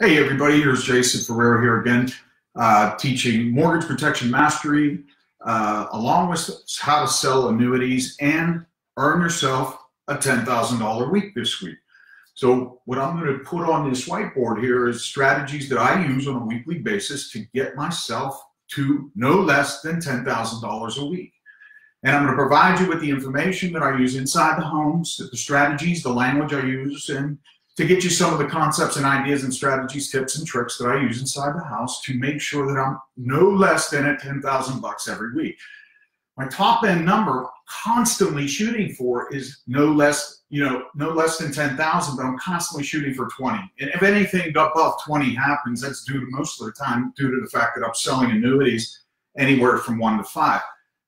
Hey everybody, here's Jason Ferrero here again, uh, teaching mortgage protection mastery, uh, along with how to sell annuities and earn yourself a $10,000 week this week. So what I'm going to put on this whiteboard here is strategies that I use on a weekly basis to get myself to no less than $10,000 a week. And I'm going to provide you with the information that I use inside the homes, the strategies, the language I use, and to get you some of the concepts and ideas and strategies, tips and tricks that I use inside the house to make sure that I'm no less than at 10,000 bucks every week. My top end number constantly shooting for is no less, you know, no less than 10,000, but I'm constantly shooting for 20. And if anything above 20 happens, that's due to most of the time due to the fact that I'm selling annuities anywhere from one to five.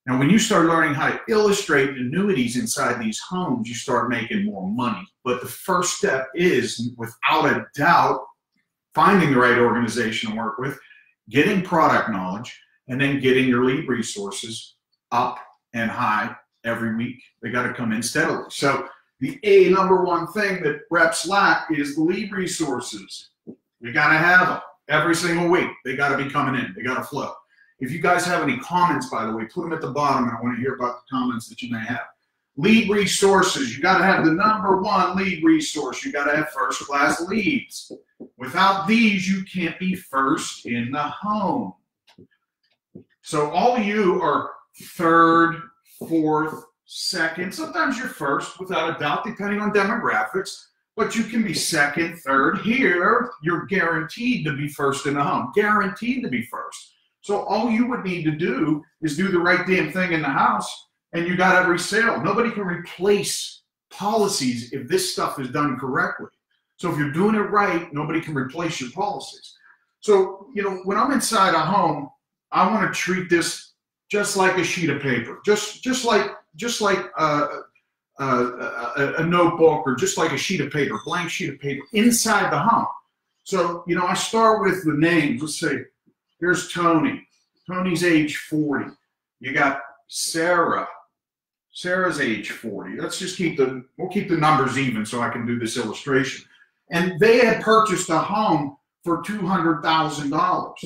Now, when you start learning how to illustrate annuities inside these homes, you start making more money. But the first step is, without a doubt, finding the right organization to work with, getting product knowledge, and then getting your lead resources up and high every week. They got to come in steadily. So the A number one thing that reps lack is the lead resources. We got to have them every single week. They got to be coming in. They got to flow. If you guys have any comments, by the way, put them at the bottom and I want to hear about the comments that you may have. Lead resources. You got to have the number one lead resource. You got to have first class leads. Without these, you can't be first in the home. So all you are third, fourth, second. Sometimes you're first, without a doubt, depending on demographics. But you can be second, third. Here, you're guaranteed to be first in the home. Guaranteed to be first. So all you would need to do is do the right damn thing in the house, and you got every sale. Nobody can replace policies if this stuff is done correctly. So if you're doing it right, nobody can replace your policies. So, you know, when I'm inside a home, I want to treat this just like a sheet of paper, just just like just like a, a, a, a notebook or just like a sheet of paper, blank sheet of paper inside the home. So, you know, I start with the names. Let's say Here's Tony. Tony's age 40. You got Sarah. Sarah's age 40. Let's just keep the we'll keep the numbers even so I can do this illustration. And they had purchased a home for two hundred thousand dollars.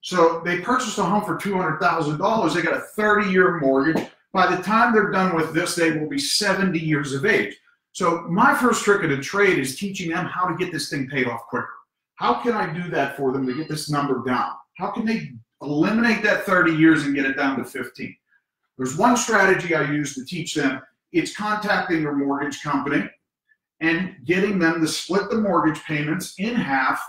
So they purchased a home for two hundred thousand dollars. They got a 30-year mortgage. By the time they're done with this, they will be 70 years of age. So my first trick of the trade is teaching them how to get this thing paid off quicker. How can I do that for them to get this number down? How can they eliminate that 30 years and get it down to 15? There's one strategy I use to teach them. It's contacting their mortgage company and getting them to split the mortgage payments in half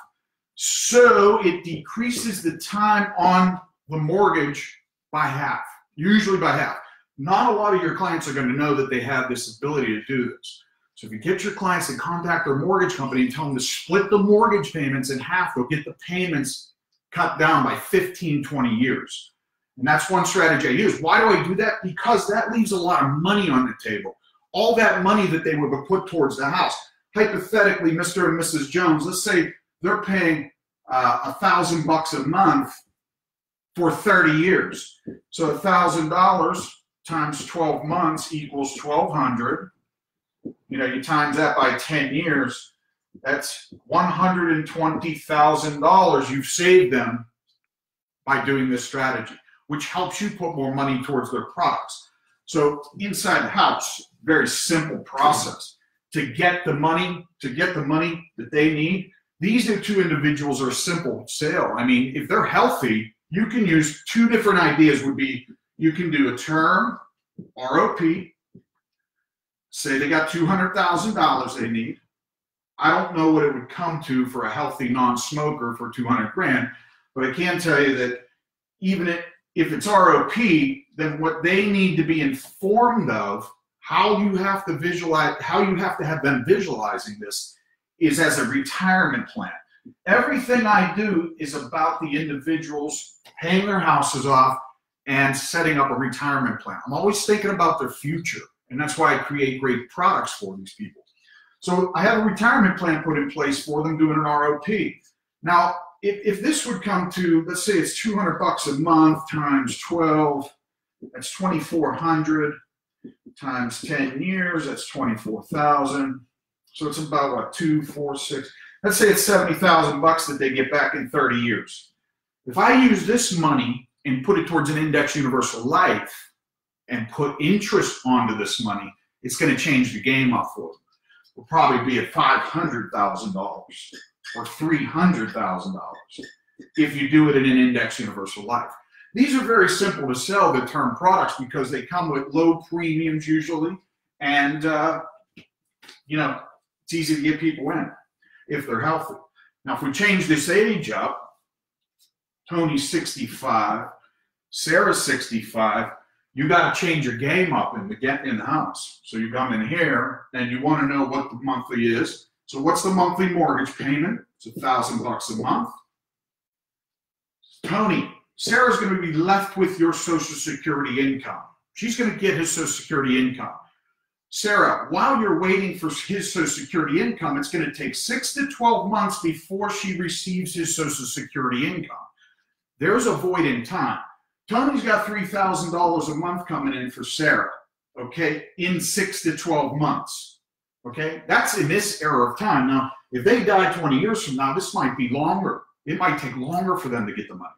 so it decreases the time on the mortgage by half, usually by half. Not a lot of your clients are going to know that they have this ability to do this. So if you get your clients to contact their mortgage company and tell them to split the mortgage payments in half, they'll get the payments cut down by 15, 20 years. And that's one strategy I use. Why do I do that? Because that leaves a lot of money on the table. All that money that they would have put towards the house. Hypothetically, Mr. and Mrs. Jones, let's say they're paying uh, a thousand bucks a month for 30 years. So a thousand dollars times 12 months equals 1200 you know, you times that by 10 years, that's $120,000 you've saved them by doing this strategy, which helps you put more money towards their products. So inside the house, very simple process. To get the money, to get the money that they need, these are two individuals are a simple sale. I mean, if they're healthy, you can use two different ideas would be you can do a term ROP say they got $200,000 they need. I don't know what it would come to for a healthy non-smoker for 200 grand, but I can tell you that even if it's ROP, then what they need to be informed of, how you have to visualize, how you have to have them visualizing this is as a retirement plan. Everything I do is about the individuals paying their houses off and setting up a retirement plan. I'm always thinking about their future. And that's why I create great products for these people. So I have a retirement plan put in place for them doing an ROP. Now, if, if this would come to, let's say it's 200 bucks a month times 12, that's 2,400 times 10 years, that's 24,000. So it's about what, two, four, six. Let's say it's 70,000 bucks that they get back in 30 years. If I use this money and put it towards an index universal life and put interest onto this money, it's going to change the game up for them. We'll probably be at $500,000 or $300,000 if you do it in an index universal life. These are very simple to sell the term products because they come with low premiums usually, and uh, you know it's easy to get people in if they're healthy. Now, if we change this age up, Tony's 65, Sarah's 65. You got to change your game up in the get in the house. So you come in here and you want to know what the monthly is. So what's the monthly mortgage payment? It's a thousand bucks a month. Tony, Sarah's going to be left with your Social Security income. She's going to get his Social Security income. Sarah, while you're waiting for his Social Security income, it's going to take six to 12 months before she receives his Social Security income. There's a void in time. Tony's got $3,000 a month coming in for Sarah, okay, in six to 12 months. Okay, that's in this era of time. Now, if they die 20 years from now, this might be longer. It might take longer for them to get the money.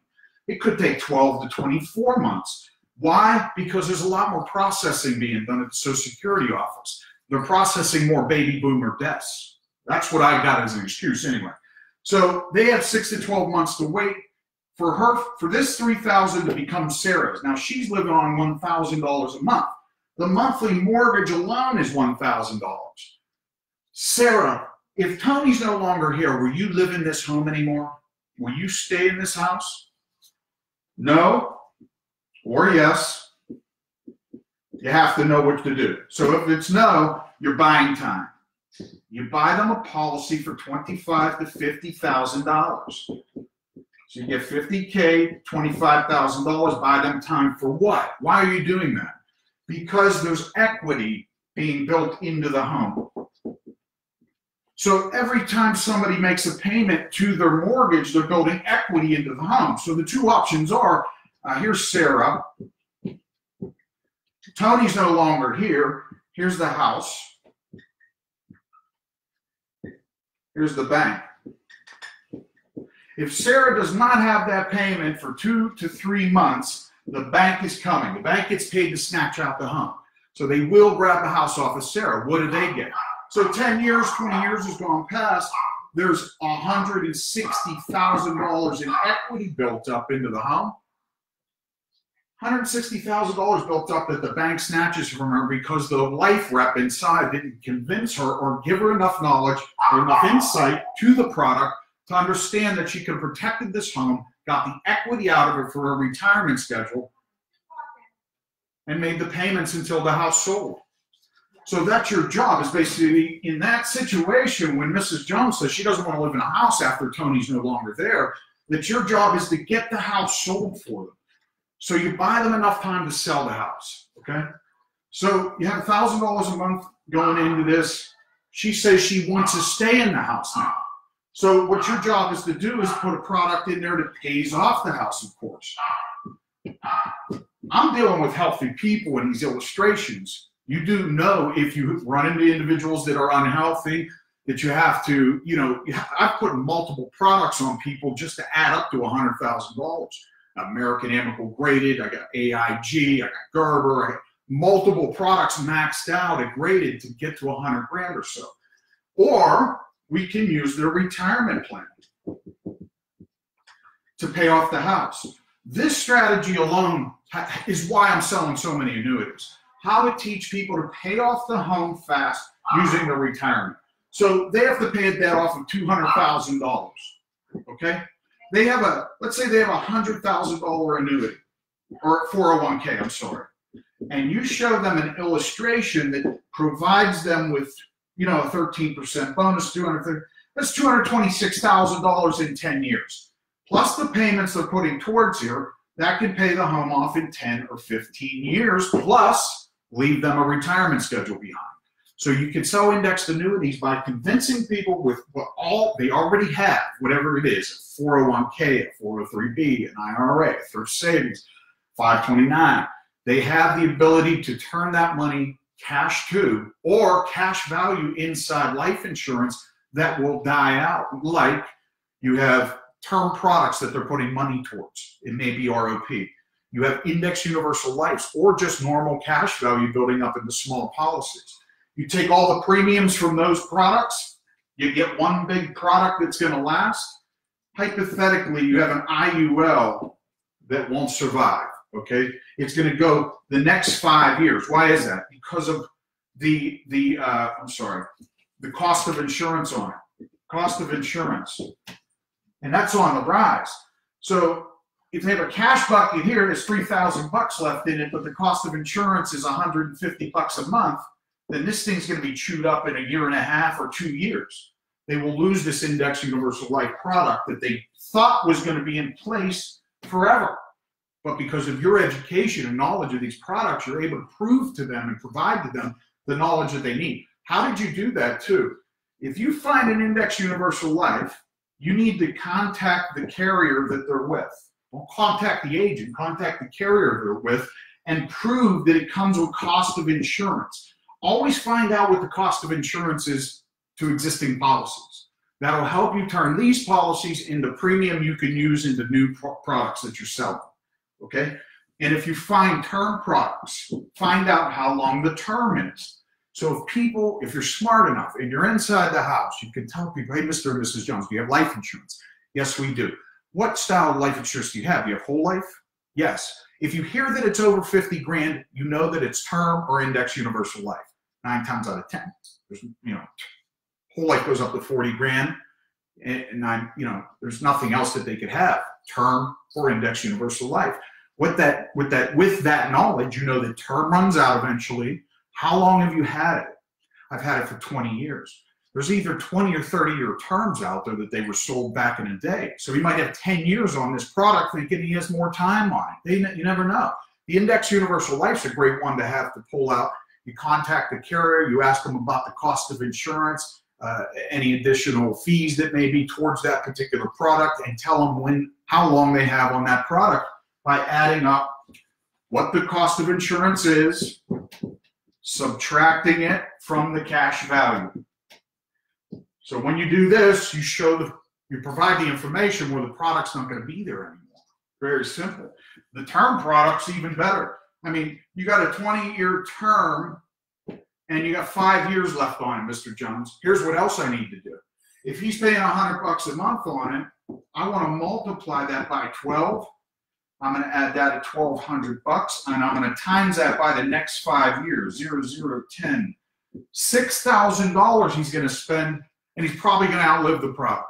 It could take 12 to 24 months. Why? Because there's a lot more processing being done at the Social Security office. They're processing more baby boomer deaths. That's what I got as an excuse anyway. So they have six to 12 months to wait for her, for this 3000 to become Sarah's. Now she's living on $1,000 a month. The monthly mortgage alone is $1,000. Sarah, if Tony's no longer here, will you live in this home anymore? Will you stay in this house? No or yes. You have to know what to do. So if it's no, you're buying time. You buy them a policy for twenty-five to fifty thousand dollars. So you get fifty k, twenty-five thousand dollars. Buy them time for what? Why are you doing that? Because there's equity being built into the home. So every time somebody makes a payment to their mortgage, they're building equity into the home. So the two options are uh, here's Sarah. Tony's no longer here. Here's the house. Here's the bank. If Sarah does not have that payment for two to three months, the bank is coming. The bank gets paid to snatch out the home. So they will grab the house off of Sarah. What do they get? So 10 years, 20 years has gone past. There's $160,000 in equity built up into the home. $160,000 built up that the bank snatches from her because the life rep inside didn't convince her or give her enough knowledge or enough insight to the product to understand that she could have protected this home, got the equity out of it for a retirement schedule, and made the payments until the house sold. So that's your job, is basically in that situation when Mrs. Jones says she doesn't want to live in a house after Tony's no longer there, that your job is to get the house sold for them. So you buy them enough time to sell the house, okay? So you have a $1,000 a month going into this. She says she wants to stay in the house now. So what your job is to do is put a product in there that pays off the house, of course. I'm dealing with healthy people in these illustrations you do know if you run into individuals that are unhealthy that you have to, you know, I've put multiple products on people just to add up to hundred thousand dollars. American Amicable Graded, I got AIG, I got Gerber, I got multiple products maxed out and graded to get to a hundred grand or so. Or we can use their retirement plan to pay off the house. This strategy alone is why I'm selling so many annuities how to teach people to pay off the home fast using their retirement. So they have to pay a debt off of $200,000. Okay? They have a, let's say they have a $100,000 annuity or 401k, I'm sorry. And you show them an illustration that provides them with, you know, a 13% bonus, 230, that's $226,000 in 10 years. Plus the payments they're putting towards here, that can pay the home off in 10 or 15 years, plus leave them a retirement schedule behind. So you can sell indexed annuities by convincing people with what all they already have, whatever it is, a 401k, a 403b, an IRA, thrift savings, 529. They have the ability to turn that money cash to or cash value inside life insurance that will die out, like you have term products that they're putting money towards. It may be ROP. You have index universal lives or just normal cash value building up into small policies. You take all the premiums from those products, you get one big product that's going to last. Hypothetically, you have an IUL that won't survive. Okay, it's going to go the next five years. Why is that? Because of the the uh, I'm sorry, the cost of insurance on it. Cost of insurance, and that's on the rise. So if they have a cash bucket here, there's three thousand bucks left in it, but the cost of insurance is 150 bucks a month. Then this thing's going to be chewed up in a year and a half or two years. They will lose this index universal life product that they thought was going to be in place forever. But because of your education and knowledge of these products, you're able to prove to them and provide to them the knowledge that they need. How did you do that too? If you find an index universal life, you need to contact the carrier that they're with. Don't contact the agent, contact the carrier they're with and prove that it comes with cost of insurance. Always find out what the cost of insurance is to existing policies. That'll help you turn these policies into premium you can use into new pro products that you're selling okay? And if you find term products, find out how long the term is. So if people, if you're smart enough and you're inside the house, you can tell people, hey, Mr. and Mrs. Jones, do you have life insurance? Yes, we do. What style of life insurance do you have? Do you have whole life? Yes. If you hear that it's over 50 grand, you know that it's term or index universal life. Nine times out of 10. There's, you know, whole life goes up to 40 grand. And I'm, you know, there's nothing else that they could have, term or index universal life with that with that with that knowledge you know the term runs out eventually. How long have you had it? I've had it for 20 years. There's either 20 or 30 year terms out there that they were sold back in a day. So he might have 10 years on this product thinking he has more time on it they, you never know. The index universal life's a great one to have to pull out. You contact the carrier you ask them about the cost of insurance uh, any additional fees that may be towards that particular product and tell them when how long they have on that product by adding up what the cost of insurance is, subtracting it from the cash value. So when you do this, you show the, you provide the information where the product's not going to be there anymore. Very simple. The term product's even better. I mean, you got a 20 year term and you got five years left on it, Mr. Jones. Here's what else I need to do. If he's paying 100 bucks a month on it, I want to multiply that by 12 I'm going to add that at 1200 bucks and I'm going to times that by the next five years, zero, zero, 10. $6,000 he's going to spend and he's probably going to outlive the product.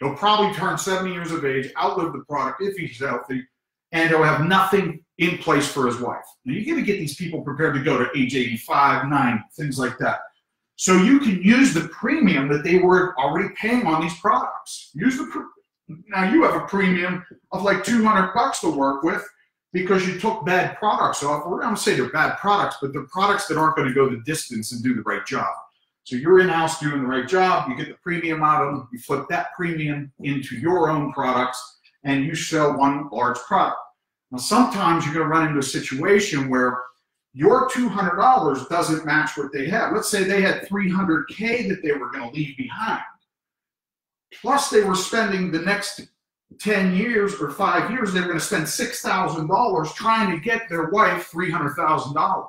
He'll probably turn 70 years of age, outlive the product if he's healthy, and he'll have nothing in place for his wife. Now, you're going to get these people prepared to go to age 85, 90, things like that. So you can use the premium that they were already paying on these products. Use the now you have a premium of like 200 bucks to work with because you took bad products off. We're going to say they're bad products, but they're products that aren't going to go the distance and do the right job. So you're in-house doing the right job, you get the premium out of them, you flip that premium into your own products, and you sell one large product. Now sometimes you're going to run into a situation where your $200 doesn't match what they have. Let's say they had 300K that they were going to leave behind. Plus, they were spending the next 10 years or five years, they were going to spend $6,000 trying to get their wife $300,000.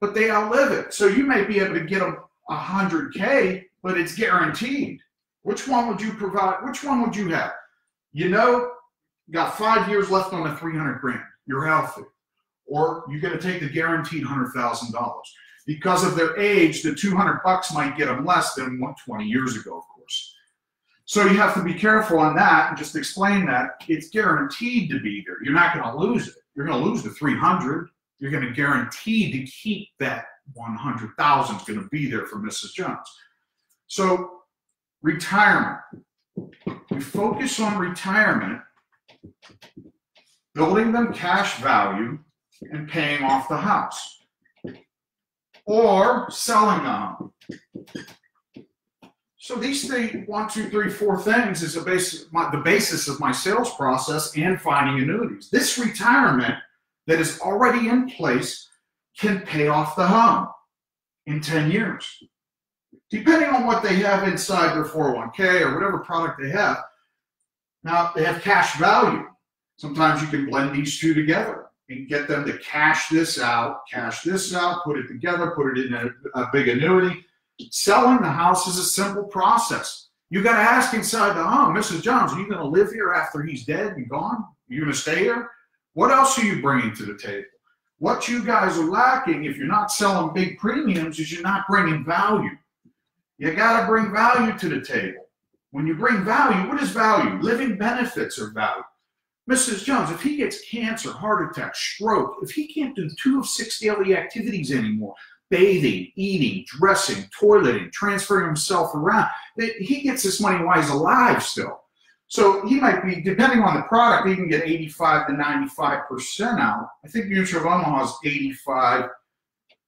But they outlive it. So you may be able to get them 100K, but it's guaranteed. Which one would you provide? Which one would you have? You know, got five years left on the 300 grand. You're healthy. Or you're going to take the guaranteed $100,000. Because of their age, the 200 bucks might get them less than what 20 years ago. So you have to be careful on that and just explain that it's guaranteed to be there. You're not going to lose it. You're going to lose the 300. You're going to guarantee to keep that 100,000 is going to be there for Mrs. Jones. So retirement. We focus on retirement, building them cash value and paying off the house or selling them. So these three, one, two, three, four things is a base, my, the basis of my sales process and finding annuities. This retirement that is already in place can pay off the home in 10 years. depending on what they have inside their 401k or whatever product they have. Now they have cash value. Sometimes you can blend these two together and get them to cash this out, cash this out, put it together, put it in a, a big annuity. Selling the house is a simple process. You got to ask inside the home, Mrs. Jones, are you going to live here after he's dead and gone? Are you going to stay here? What else are you bringing to the table? What you guys are lacking if you're not selling big premiums is you're not bringing value. You got to bring value to the table. When you bring value, what is value? Living benefits are value. Mrs. Jones, if he gets cancer, heart attack, stroke, if he can't do two of six daily activities anymore, bathing, eating, dressing, toileting, transferring himself around, he gets this money while he's alive still. So he might be, depending on the product, he can get 85 to 95% out. I think Mutual of Omaha is 85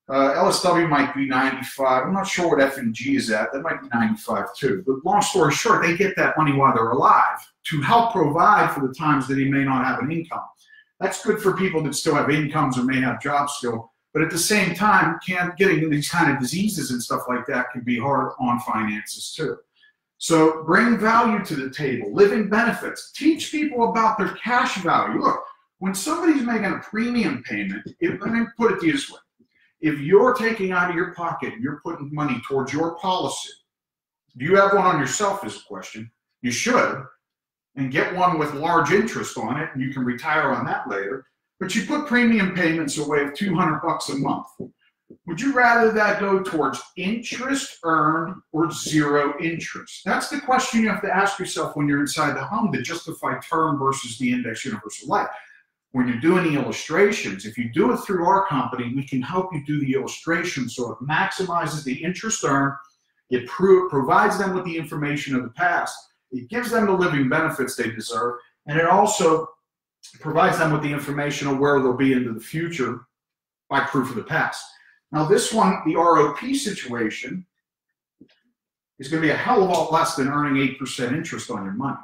uh, LSW might be 95. I'm not sure what F&G is at. That might be 95 too. But long story short, they get that money while they're alive to help provide for the times that he may not have an income. That's good for people that still have incomes or may have jobs still. But at the same time, can't getting these kind of diseases and stuff like that can be hard on finances too. So bring value to the table, living benefits, teach people about their cash value. Look, when somebody's making a premium payment, let me put it this way if you're taking out of your pocket and you're putting money towards your policy, do you have one on yourself is a question. You should, and get one with large interest on it, and you can retire on that later. But you put premium payments away of 200 bucks a month. Would you rather that go towards interest earned or zero interest? That's the question you have to ask yourself when you're inside the home to justify term versus the index universal life when you're doing the illustrations, if you do it through our company, we can help you do the illustration so it maximizes the interest earned, it pro provides them with the information of the past, it gives them the living benefits they deserve, and it also provides them with the information of where they'll be into the future by proof of the past. Now this one, the ROP situation, is going to be a hell of a lot less than earning 8% interest on your money.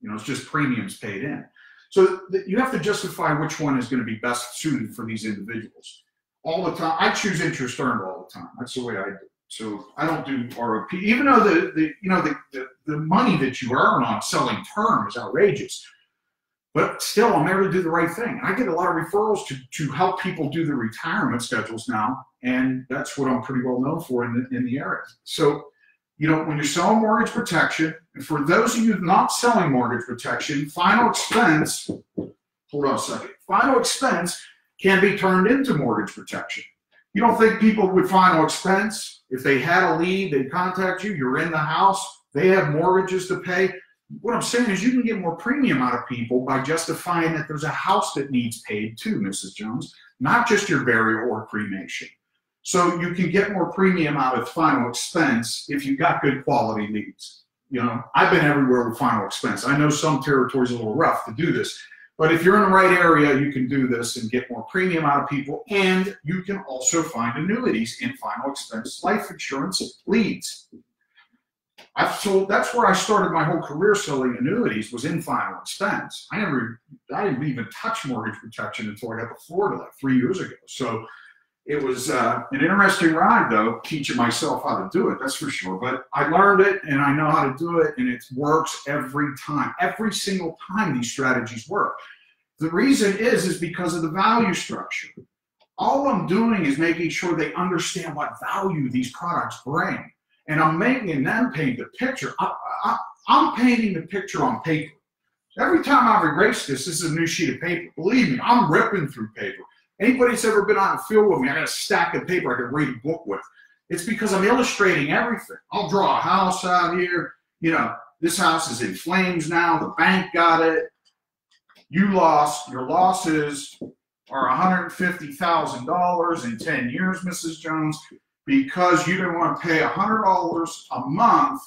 You know, it's just premiums paid in. So you have to justify which one is going to be best suited for these individuals. All the time, I choose interest earned all the time. That's the way I do. So I don't do ROP, even though the, the you know the, the, the money that you earn on selling term is outrageous. But still, I'm able to do the right thing. I get a lot of referrals to, to help people do the retirement schedules now, and that's what I'm pretty well known for in the, in the area. So you know, when you're selling mortgage protection, and for those of you not selling mortgage protection, final expense, hold on a second, final expense can be turned into mortgage protection. You don't think people would final expense, if they had a lead, they'd contact you, you're in the house, they have mortgages to pay. What I'm saying is you can get more premium out of people by justifying that there's a house that needs paid too, Mrs. Jones, not just your burial or cremation. So you can get more premium out of final expense if you've got good quality leads. You know, I've been everywhere with final expense. I know some territories are a little rough to do this, but if you're in the right area, you can do this and get more premium out of people. And you can also find annuities in final expense life insurance leads. I've sold, that's where I started my whole career selling annuities was in final expense. I never, I didn't even touch mortgage protection until I got to Florida like three years ago. So it was uh, an interesting ride, though, teaching myself how to do it, that's for sure. But I learned it and I know how to do it, and it works every time. Every single time these strategies work. The reason is, is because of the value structure. All I'm doing is making sure they understand what value these products bring. And I'm making them paint the picture. I, I, I'm painting the picture on paper. Every time I erase this, this is a new sheet of paper. Believe me, I'm ripping through paper. Anybody that's ever been on a field with me, I got a stack of paper I can read a book with. It's because I'm illustrating everything. I'll draw a house out here. You know, this house is in flames now. The bank got it. You lost. Your losses are $150,000 in 10 years, Mrs. Jones, because you didn't want to pay $100 a month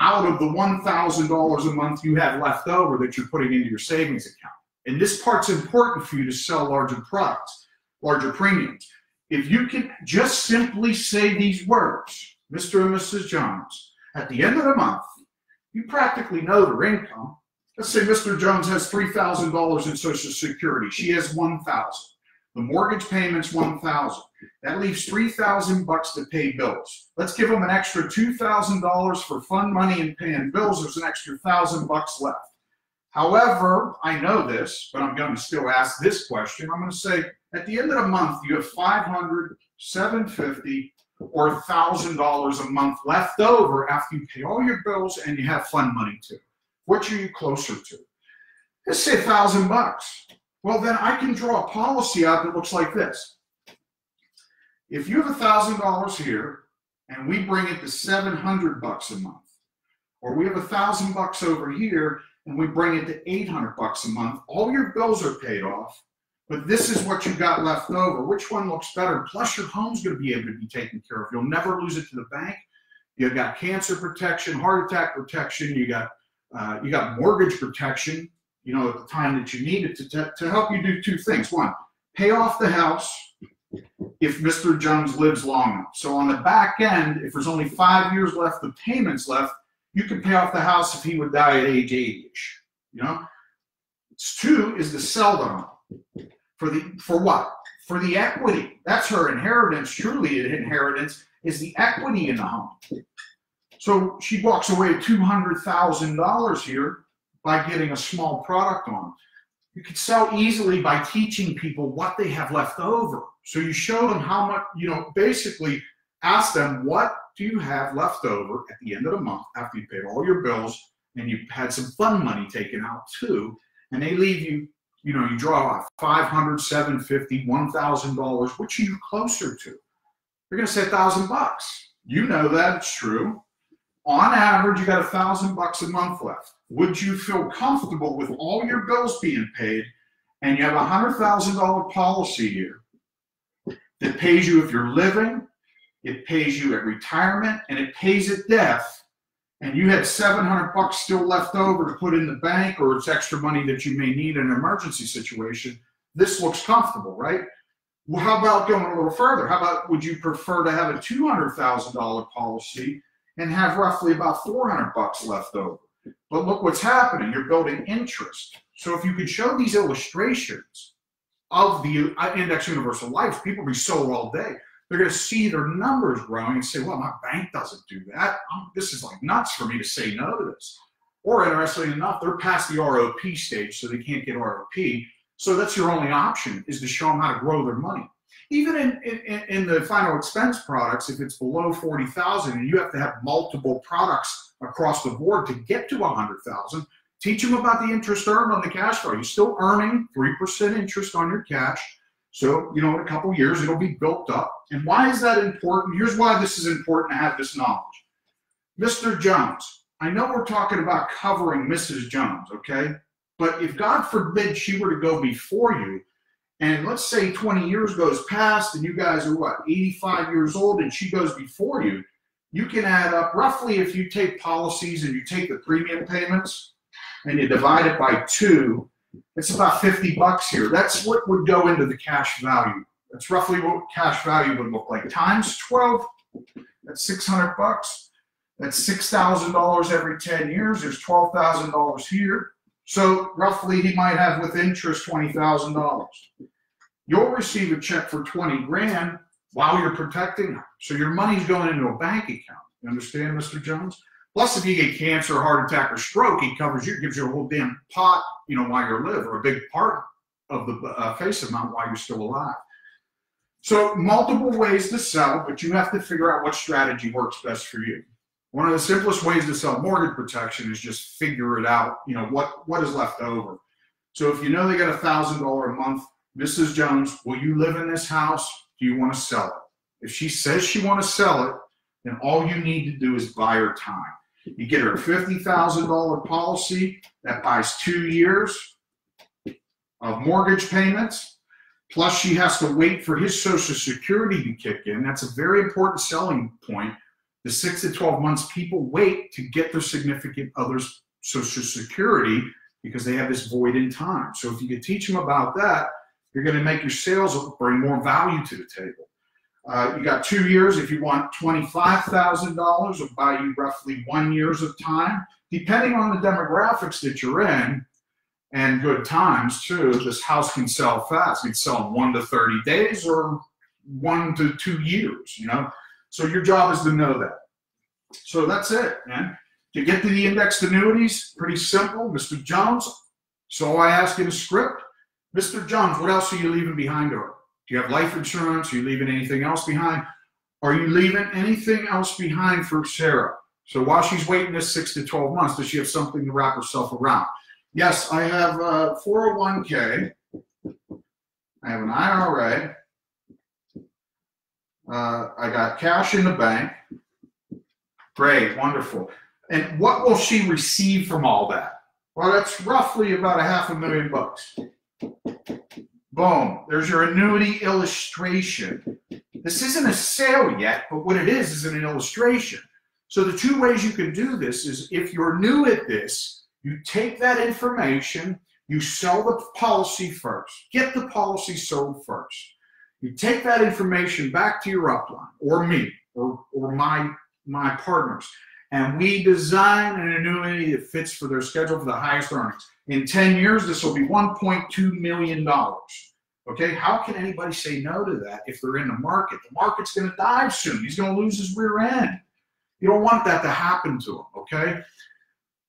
out of the $1,000 a month you have left over that you're putting into your savings account. And this part's important for you to sell larger products larger premiums. If you can just simply say these words, Mr. and Mrs. Jones, at the end of the month, you practically know their income. Let's say Mr. Jones has $3,000 in Social Security. She has 1000 The mortgage payment's 1000 That leaves 3000 bucks to pay bills. Let's give them an extra $2,000 for fund money and paying bills. There's an extra 1000 bucks left. However, I know this, but I'm going to still ask this question. I'm going to say at the end of the month, you have 500, 750, or $1,000 a month left over after you pay all your bills and you have fund money too. Which are you closer to? Let's say a thousand bucks. Well, then I can draw a policy out that looks like this. If you have a thousand dollars here and we bring it to 700 bucks a month, or we have a thousand bucks over here and we bring it to 800 bucks a month, all your bills are paid off, but this is what you got left over. Which one looks better? Plus, your home's going to be able to be taken care of. You'll never lose it to the bank. You've got cancer protection, heart attack protection. You got uh, you got mortgage protection. You know at the time that you need it to, to help you do two things. One, pay off the house if Mr. Jones lives long enough. So on the back end, if there's only five years left of payments left, you can pay off the house if he would die at age 80-ish. You know. It's Two is to sell the home. For the for what? For the equity. That's her inheritance. Truly, an inheritance is the equity in the home. So she walks away two hundred thousand dollars here by getting a small product on. You could sell easily by teaching people what they have left over. So you show them how much, you know, basically ask them what do you have left over at the end of the month after you paid all your bills and you've had some fun money taken out too, and they leave you you know, you draw off 500, 750, $1,000, which are you closer to? You're going to say a thousand bucks. You know that it's true. On average, you got a thousand bucks a month left. Would you feel comfortable with all your bills being paid and you have a hundred thousand dollar policy here that pays you if you're living, it pays you at retirement, and it pays at death and you had 700 bucks still left over to put in the bank or it's extra money that you may need in an emergency situation, this looks comfortable, right? Well, how about going a little further? How about would you prefer to have a $200,000 policy and have roughly about 400 bucks left over? But look what's happening. You're building interest. So if you could show these illustrations of the index universal life, people will be sold all day. They're going to see their numbers growing and say, well, my bank doesn't do that. Um, this is like nuts for me to say no to this. Or interestingly enough, they're past the ROP stage, so they can't get ROP. So that's your only option is to show them how to grow their money. Even in, in, in the final expense products, if it's below 40,000 and you have to have multiple products across the board to get to 100,000, teach them about the interest earned on the cash flow. You're still earning 3% interest on your cash so, you know, in a couple years, it'll be built up. And why is that important? Here's why this is important to have this knowledge. Mr. Jones, I know we're talking about covering Mrs. Jones, okay? But if God forbid she were to go before you, and let's say 20 years goes past and you guys are what, 85 years old and she goes before you, you can add up roughly if you take policies and you take the premium payments and you divide it by two, it's about 50 bucks here. That's what would go into the cash value. That's roughly what cash value would look like. Times 12, that's 600 bucks. That's $6,000 every 10 years. There's $12,000 here. So roughly he might have with interest $20,000. You'll receive a check for 20 grand while you're protecting her. So your money's going into a bank account. You understand, Mr. Jones? Plus, if you get cancer, heart attack, or stroke, he covers you, gives you a whole damn pot, you know, while you're live, or a big part of the uh, face amount while you're still alive. So, multiple ways to sell, but you have to figure out what strategy works best for you. One of the simplest ways to sell mortgage protection is just figure it out. You know what what is left over. So, if you know they got a thousand dollar a month, Mrs. Jones, will you live in this house? Do you want to sell it? If she says she want to sell it, then all you need to do is buy her time. You get her a $50,000 policy that buys two years of mortgage payments. Plus, she has to wait for his Social Security to kick in. That's a very important selling point. The six to 12 months people wait to get their significant other's Social Security because they have this void in time. So, if you can teach them about that, you're going to make your sales bring more value to the table. Uh, you got two years. If you want $25,000, it'll buy you roughly one years of time. Depending on the demographics that you're in and good times too, this house can sell fast. It can sell in one to 30 days or one to two years, you know? So your job is to know that. So that's it, man. To get to the indexed annuities, pretty simple. Mr. Jones, so I ask in a script, Mr. Jones, what else are you leaving behind her? Do you have life insurance? Are you leaving anything else behind? Are you leaving anything else behind for Sarah? So while she's waiting this six to 12 months, does she have something to wrap herself around? Yes, I have uh, a 401k. I have an IRA. Uh, I got cash in the bank. Great, wonderful. And what will she receive from all that? Well, that's roughly about a half a million bucks. Boom, there's your annuity illustration. This isn't a sale yet, but what it is is an illustration. So the two ways you can do this is if you're new at this, you take that information, you sell the policy first, get the policy sold first. You take that information back to your upline or me or, or my, my partners, and we design an annuity that fits for their schedule for the highest earnings. In 10 years, this will be $1.2 million. Okay, how can anybody say no to that if they're in the market? The market's going to dive soon. He's going to lose his rear end. You don't want that to happen to him, okay?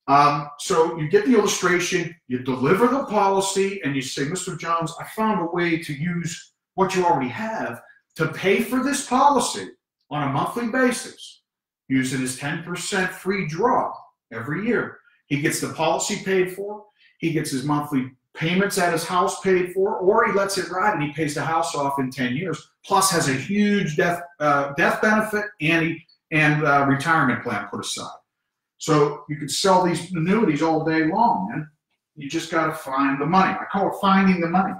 Um, so you get the illustration, you deliver the policy, and you say, Mr. Jones, I found a way to use what you already have to pay for this policy on a monthly basis using his 10% free draw every year. He gets the policy paid for, he gets his monthly payments at his house paid for, or he lets it ride and he pays the house off in 10 years, plus has a huge death, uh, death benefit and, he, and uh, retirement plan put aside. So you could sell these annuities all day long, and you just got to find the money. I call it finding the money.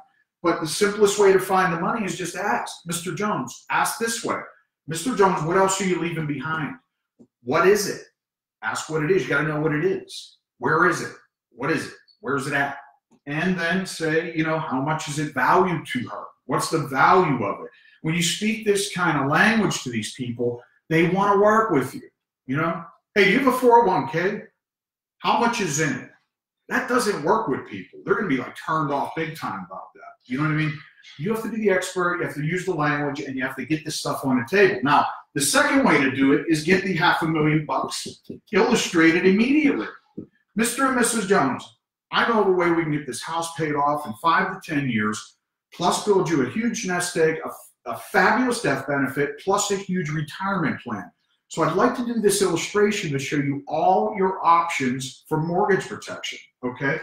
But the simplest way to find the money is just ask. Mr. Jones, ask this way. Mr. Jones, what else are you leaving behind? What is it? Ask what it is. You got to know what it is. Where is it? What is it? Where's it at? And then say, you know, how much is it valued to her? What's the value of it? When you speak this kind of language to these people, they want to work with you. You know, Hey, you have a 401k? How much is in it? That doesn't work with people. They're going to be like turned off big time about that. You know what I mean? You have to be the expert, you have to use the language, and you have to get this stuff on the table. Now, the second way to do it is get the half a million bucks illustrated immediately. Mr. and Mrs. Jones, I know the way we can get this house paid off in five to 10 years, plus build you a huge nest egg, a, a fabulous death benefit, plus a huge retirement plan. So I'd like to do this illustration to show you all your options for mortgage protection, okay?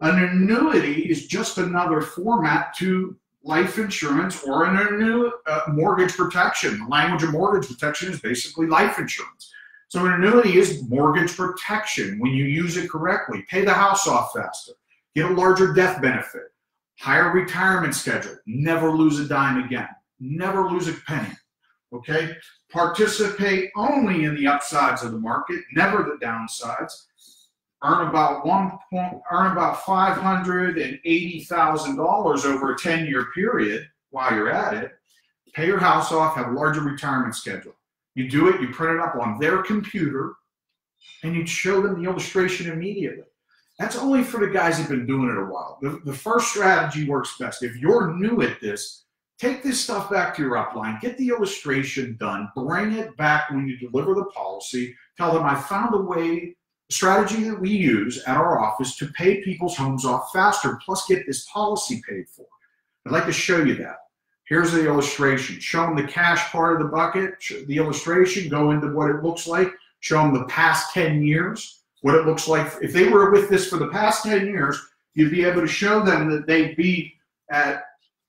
An annuity is just another format to life insurance or an annuity, uh, mortgage protection. The language of mortgage protection is basically life insurance. So an annuity is mortgage protection when you use it correctly. Pay the house off faster, get a larger death benefit, higher retirement schedule, never lose a dime again, never lose a penny. Okay? Participate only in the upsides of the market, never the downsides. Earn about one point, earn about five hundred and eighty thousand dollars over a ten-year period while you're at it. Pay your house off, have a larger retirement schedule. You do it, you print it up on their computer, and you show them the illustration immediately. That's only for the guys who've been doing it a while. The, the first strategy works best. If you're new at this, Take this stuff back to your upline, get the illustration done, bring it back when you deliver the policy. Tell them I found a way, strategy that we use at our office to pay people's homes off faster, plus get this policy paid for. I'd like to show you that. Here's the illustration. Show them the cash part of the bucket, the illustration, go into what it looks like, show them the past 10 years, what it looks like. If they were with this for the past 10 years, you'd be able to show them that they'd be at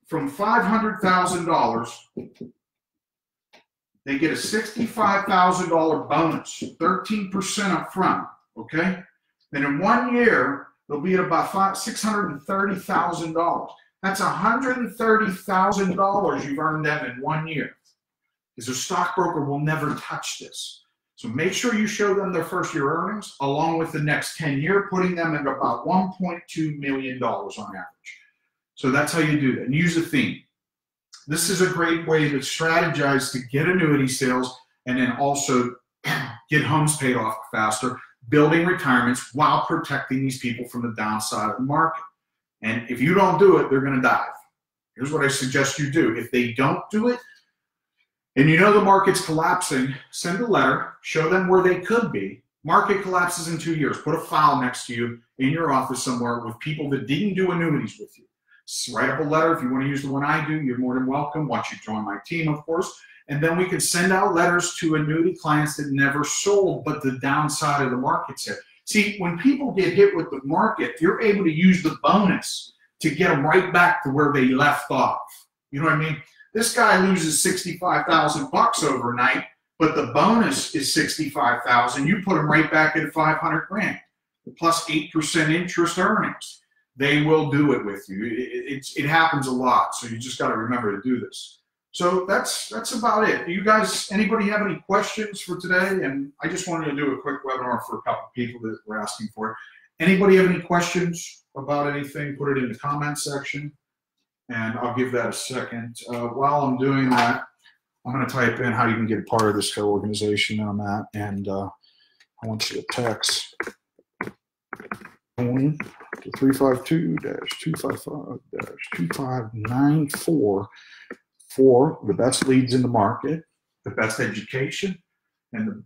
from $500,000, they get a $65,000 bonus, 13% up front, okay? Then in one year, they'll be at about $630,000. That's $130,000 you've earned them in one year. Because a stockbroker will never touch this. So make sure you show them their first year earnings along with the next 10 year, putting them at about $1.2 million on average. So that's how you do that. And use a theme. This is a great way to strategize to get annuity sales and then also get homes paid off faster, building retirements while protecting these people from the downside of the market. And if you don't do it, they're going to dive. Here's what I suggest you do. If they don't do it, and you know the market's collapsing, send a letter, show them where they could be. Market collapses in two years. Put a file next to you in your office somewhere with people that didn't do annuities with you. write up a letter. If you want to use the one I do, you're more than welcome. Once you join my team, of course. And then we can send out letters to annuity clients that never sold, but the downside of the market's here. See, when people get hit with the market, you're able to use the bonus to get them right back to where they left off. You know what I mean? This guy loses 65,000 bucks overnight, but the bonus is 65,000. You put him right back at 500 grand plus 8% interest earnings. They will do it with you. It, it, it happens a lot. So you just got to remember to do this. So that's that's about it. Do you guys, anybody have any questions for today? And I just wanted to do a quick webinar for a couple people that were asking for it. Anybody have any questions about anything? Put it in the comment section, and I'll give that a second. Uh, while I'm doing that, I'm going to type in how you can get a part of this organization on that, and uh, I want you to text to 352-255-2594 for the best leads in the market, the best education, and the,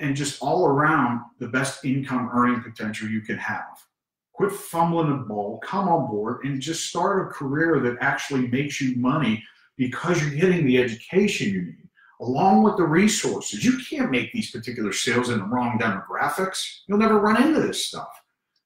and just all around the best income earning potential you can have. Quit fumbling the ball, come on board, and just start a career that actually makes you money because you're getting the education you need, along with the resources. You can't make these particular sales in the wrong demographics. You'll never run into this stuff.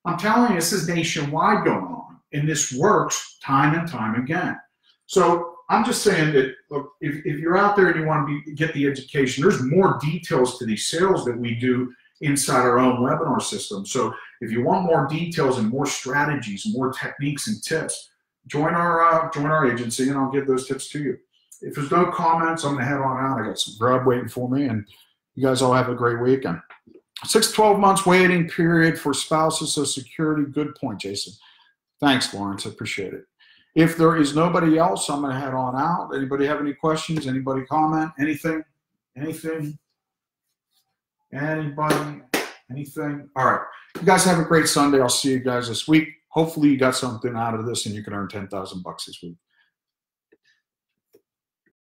I'm telling you, this is nationwide going on, and this works time and time again. So I'm just saying that look, if, if you're out there and you want to be, get the education, there's more details to these sales that we do inside our own webinar system. So if you want more details and more strategies, more techniques and tips, join our uh, join our agency and I'll give those tips to you. If there's no comments, I'm gonna head on out. I got some grub waiting for me, and you guys all have a great weekend. Six to 12 months waiting period for spouses, so security. Good point, Jason. Thanks, Lawrence. I appreciate it. If there is nobody else, I'm going to head on out. Anybody have any questions? Anybody comment? Anything? Anything? Anybody? Anything? All right. You guys have a great Sunday. I'll see you guys this week. Hopefully you got something out of this and you can earn 10,000 bucks this week.